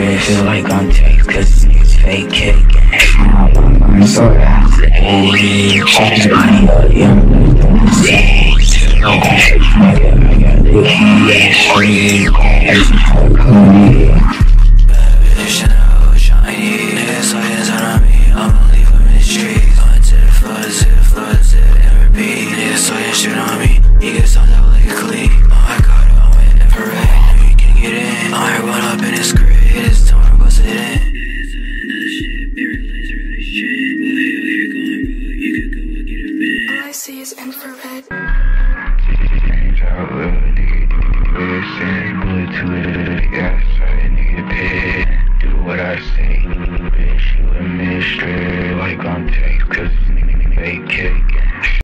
Really feel like I'm fake, cause niggas fake. Cake I got, I got, I got, I got, I got, I got, I got, I got, I see is infrared. Change our